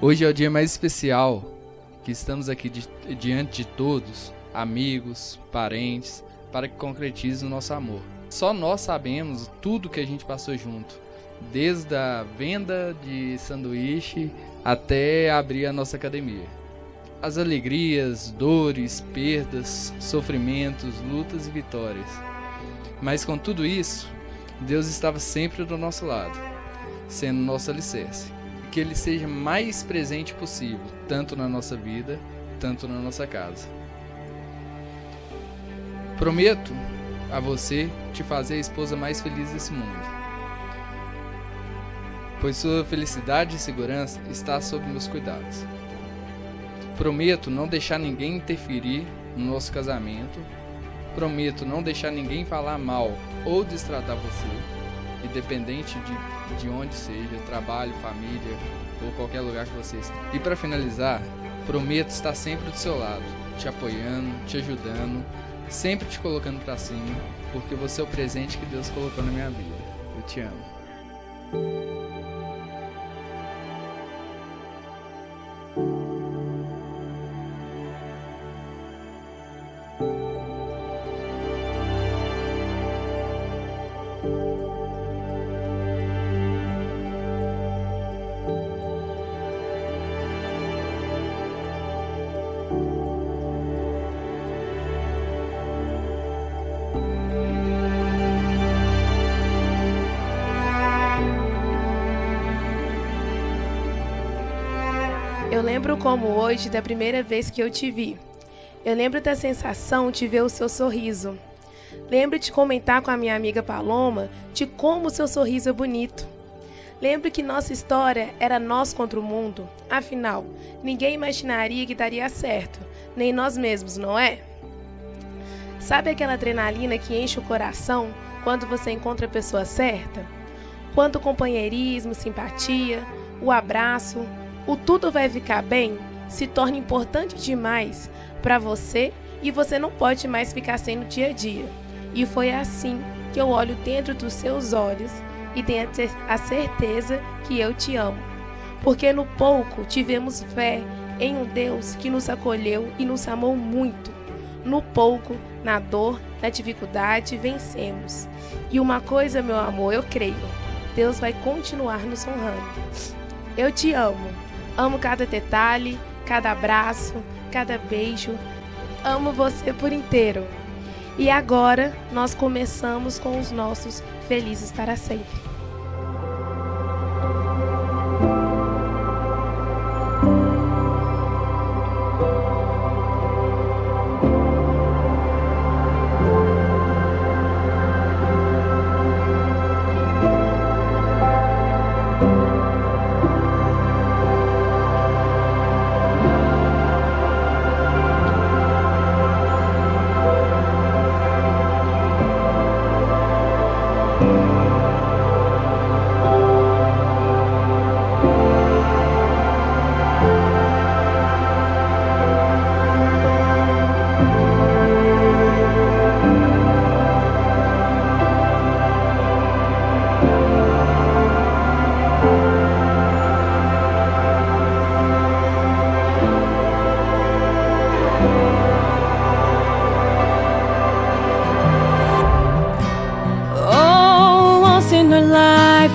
Hoje é o dia mais especial que estamos aqui di diante de todos, amigos, parentes, para que concretize o nosso amor. Só nós sabemos tudo que a gente passou junto, desde a venda de sanduíche até abrir a nossa academia. As alegrias, dores, perdas, sofrimentos, lutas e vitórias. Mas com tudo isso, Deus estava sempre do nosso lado, sendo nosso alicerce que ele seja mais presente possível, tanto na nossa vida, tanto na nossa casa. Prometo a você te fazer a esposa mais feliz desse mundo. Pois sua felicidade e segurança está sob meus cuidados. Prometo não deixar ninguém interferir no nosso casamento. Prometo não deixar ninguém falar mal ou destratar você independente de, de onde seja, trabalho, família ou qualquer lugar que você esteja. E para finalizar, prometo estar sempre do seu lado, te apoiando, te ajudando, sempre te colocando para cima, porque você é o presente que Deus colocou na minha vida. Eu te amo. Eu lembro como hoje da primeira vez que eu te vi. Eu lembro da sensação de ver o seu sorriso. Lembro de comentar com a minha amiga Paloma de como o seu sorriso é bonito. Lembro que nossa história era nós contra o mundo. Afinal, ninguém imaginaria que daria certo, nem nós mesmos, não é? Sabe aquela adrenalina que enche o coração quando você encontra a pessoa certa? Quanto companheirismo, simpatia, o abraço, o tudo vai ficar bem se torna importante demais para você e você não pode mais ficar sem no dia a dia. E foi assim que eu olho dentro dos seus olhos e tenho a certeza que eu te amo. Porque no pouco tivemos fé em um Deus que nos acolheu e nos amou muito. No pouco, na dor, na dificuldade, vencemos. E uma coisa, meu amor, eu creio: Deus vai continuar nos honrando. Eu te amo. Amo cada detalhe, cada abraço, cada beijo. Amo você por inteiro. E agora nós começamos com os nossos felizes para sempre.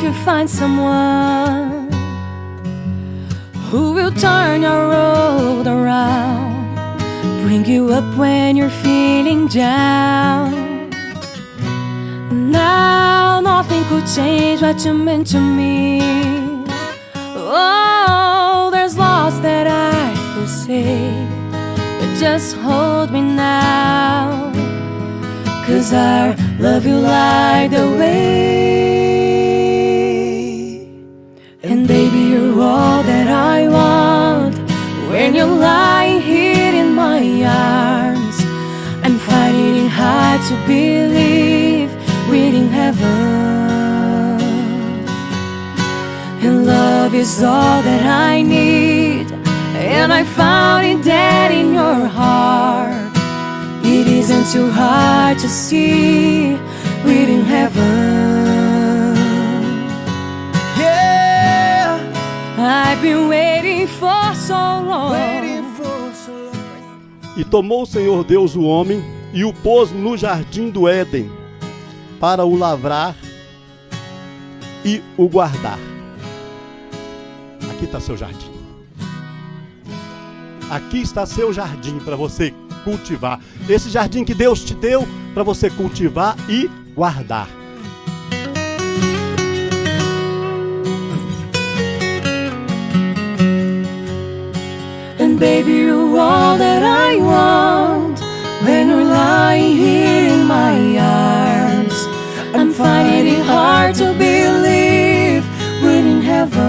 You find someone who will turn your road around, bring you up when you're feeling down. Now nothing could change what you meant to me. Oh, there's lots that I could say, but just hold me now. Cause I love you like the way and baby, you're all that I want. When you lie here in my arms I'm finding it hard to believe We're in heaven. And love is all that I need. And I found it dead in your heart. It isn't too hard to see. E tomou o Senhor Deus o homem e o pôs no jardim do Éden para o lavrar e o guardar. Aqui está seu jardim. Aqui está seu jardim para você cultivar. Esse jardim que Deus te deu para você cultivar e guardar. And baby, you're all that I want when you're lying here in my arms. I'm finding it hard to believe we're in heaven.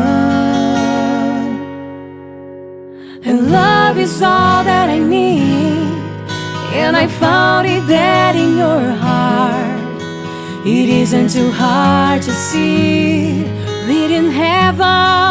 And love is all that I need. And I found it dead in your heart. It isn't too hard to see. We're in heaven,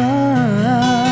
far